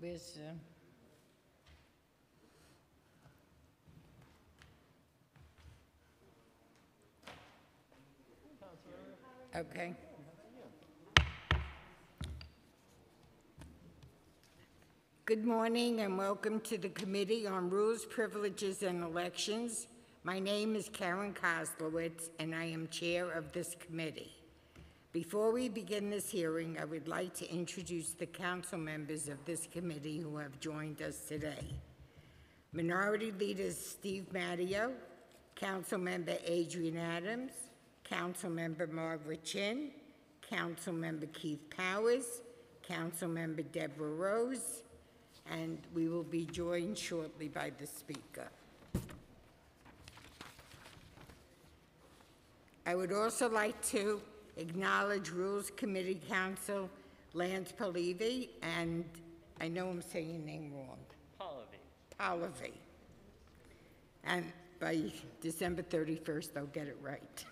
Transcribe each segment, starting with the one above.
Where's, uh, okay. Good morning and welcome to the Committee on Rules, Privileges, and Elections. My name is Karen Koslowitz, and I am Chair of this committee. Before we begin this hearing, I would like to introduce the council members of this committee who have joined us today. Minority Leader Steve Matteo, Councilmember Adrienne Adams, Councilmember Margaret Chin, Councilmember Keith Powers, Councilmember Deborah Rose, and we will be joined shortly by the speaker. I would also like to acknowledge Rules Committee Counsel Lance Polivi, and I know I'm saying your name wrong. Pallavi. And by December 31st, I'll get it right.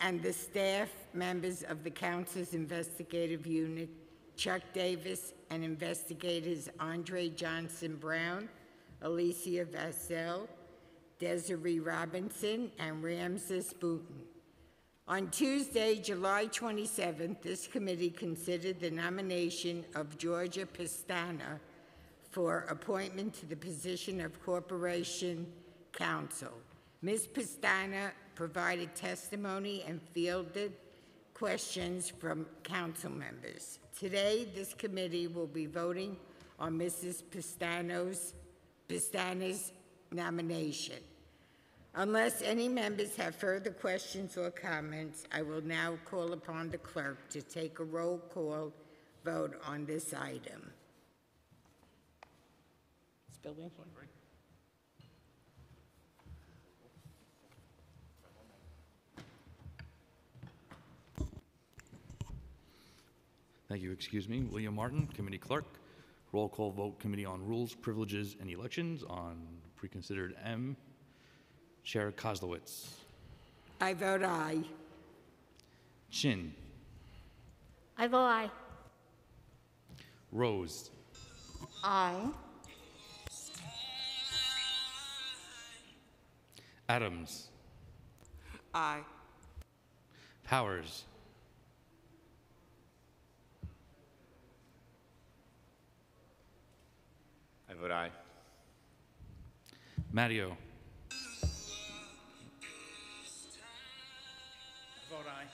And the staff members of the council's investigative unit, Chuck Davis, and investigators Andre Johnson Brown, Alicia Vassell, Desiree Robinson, and Ramses Booton. On Tuesday, July 27th, this committee considered the nomination of Georgia Pestana for appointment to the position of Corporation Counsel. Ms. Pestana provided testimony and fielded questions from council members. Today, this committee will be voting on Mrs. Pistano's, Pestana's nomination. Unless any members have further questions or comments, I will now call upon the clerk to take a roll call vote on this item. Spelling? Thank you. Excuse me. William Martin, Committee Clerk. Roll call vote, Committee on Rules, Privileges, and Elections on preconsidered M. Chair Koslowitz. I vote aye. Chin. I vote aye. Rose. Aye. Adams. Aye. Powers. I vote aye. Matteo. Vote aye.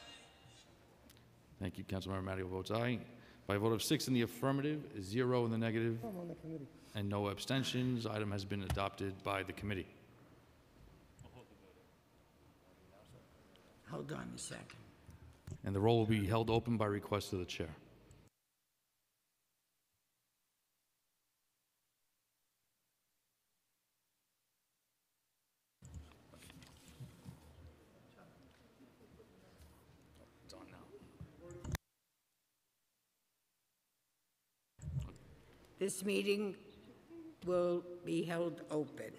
Thank you. Councilmember Matteo votes aye. By a vote of six in the affirmative, zero in the negative, and no abstentions, item has been adopted by the committee. Hold on a second. And the roll will be held open by request of the chair. This meeting will be held open.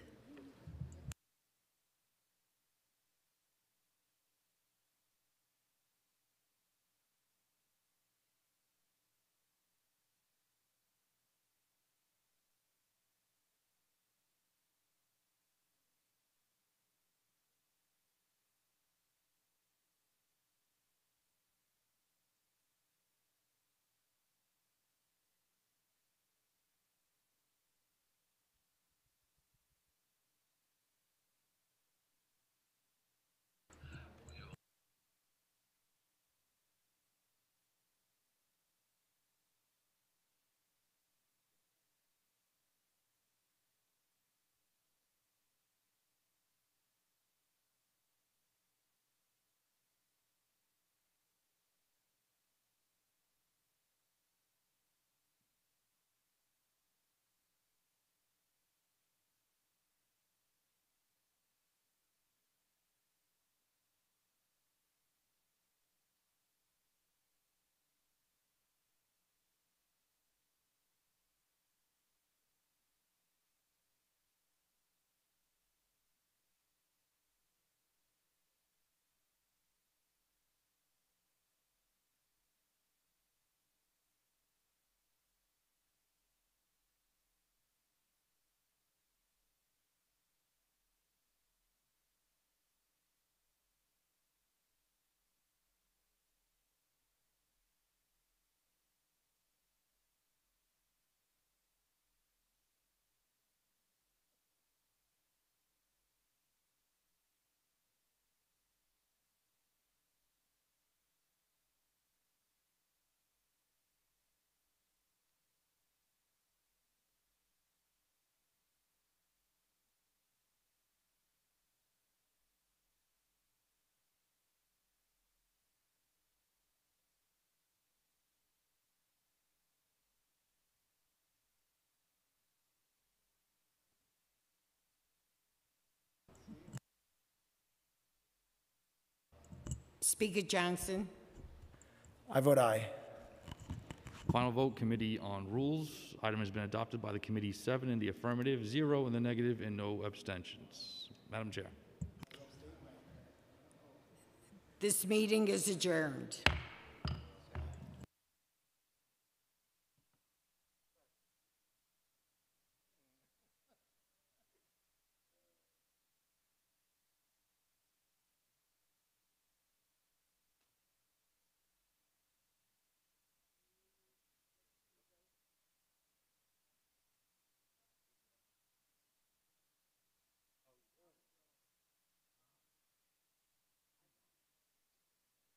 Speaker Johnson? I vote aye. Final vote, Committee on Rules. Item has been adopted by the committee, seven in the affirmative, zero in the negative, and no abstentions. Madam Chair. This meeting is adjourned.